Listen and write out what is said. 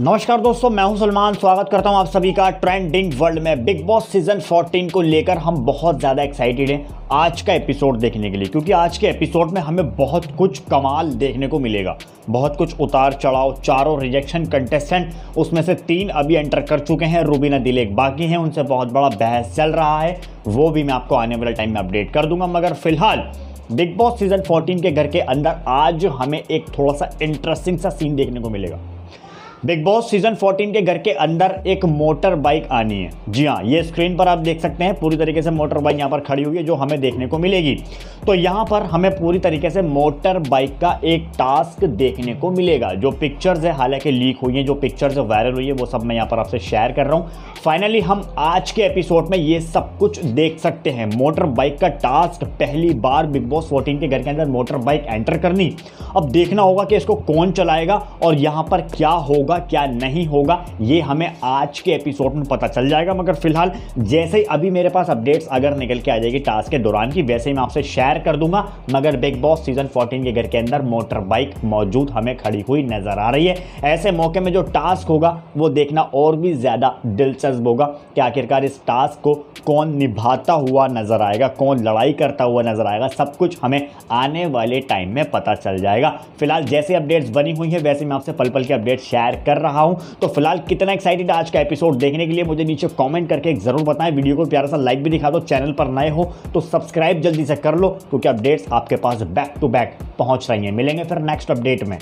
नमस्कार दोस्तों, मैं हूँ सलमान। स्वागत करता हूँ आप सभी का ट्रेंडिंग वर्ल्ड में। बिग बॉस सीज़न 14 को लेकर हम बहुत ज़्यादा एक्साइटेड हैं आज का एपिसोड देखने के लिए, क्योंकि आज के एपिसोड में हमें बहुत कुछ कमाल देखने को मिलेगा। बहुत कुछ उतार चढ़ाव, चारों रिजेक्शन कंटेस्टेंट उसमें से तीन अभी एंटर कर चुके हैं रूबीना दिलेक बाकी हैं, उनसे बहुत बड़ा बहस चल रहा है। वो भी मैं आपको आने वाले टाइम में अपडेट कर दूँगा, मगर फ़िलहाल बिग बॉस सीज़न 14 के घर के अंदर आज हमें एक थोड़ा सा इंटरेस्टिंग सा सीन देखने को मिलेगा। बिग बॉस सीज़न 14 के घर के अंदर एक मोटर बाइक आनी है। जी हाँ ये स्क्रीन पर आप देख सकते हैं, पूरी तरीके से मोटर बाइक यहाँ पर खड़ी हुई है, जो हमें देखने को मिलेगी। तो यहाँ पर हमें पूरी तरीके से मोटर बाइक का एक टास्क देखने को मिलेगा। जो पिक्चर्स है, हालाँकि लीक हुई है, जो पिक्चर्स वायरल हुई है, वो सब मैं यहाँ पर आपसे शेयर कर रहा हूँ। फाइनली हम आज के एपिसोड में ये सब कुछ देख सकते हैं। मोटर बाइक का टास्क, पहली बार बिग बॉस फोर्टीन के घर के अंदर मोटर बाइक एंटर करनी। अब देखना होगा कि इसको कौन चलाएगा और यहाँ पर क्या होगा। होगा, क्या नहीं होगा, ये हमें आज के एपिसोड में पता चल जाएगा। मगर फ़िलहाल, जैसे ही अभी मेरे पास अपडेट्स अगर निकल के आ जाएगी टास्क के दौरान की, वैसे ही मैं आपसे शेयर कर दूँगा। मगर बिग बॉस सीज़न 14 के घर के अंदर मोटर बाइक मौजूद हमें खड़ी हुई नज़र आ रही है। ऐसे मौके में जो टास्क होगा, वो देखना और भी ज़्यादा दिलचस्प होगा कि आखिरकार इस टास्क को कौन निभाता हुआ नज़र आएगा, कौन लड़ाई करता हुआ नज़र आएगा, सब कुछ हमें आने वाले टाइम में पता चल जाएगा। फ़िलहाल जैसे अपडेट्स बनी हुई है, वैसे मैं आपसे पल पल के अपडेट शेयर कर रहा हूँ। तो फ़िलहाल कितना एक्साइटेड आज का एपिसोड देखने के लिए मुझे नीचे कॉमेंट करके ज़रूर बताएँ। वीडियो को प्यारा सा लाइक भी दिखा दो चैनल पर नए हो तो सब्सक्राइब जल्दी से कर लो, क्योंकि अपडेट्स आपके पास बैक टू बैक पहुँच रही हैं। मिलेंगे फिर नेक्स्ट अपडेट में।